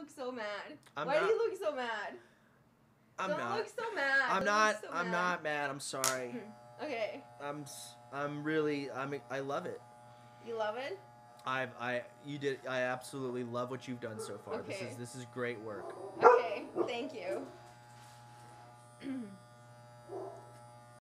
look so mad? I'm Why not- do you look so mad? I'm Don't not. look so mad. I'm Don't not. so I'm mad. not mad. I'm sorry. Okay, I'm. I'm really. I'm. I love it. you love it. I've. I. You did. I absolutely love what you've done so far. Okay. This is. This is great work. Okay,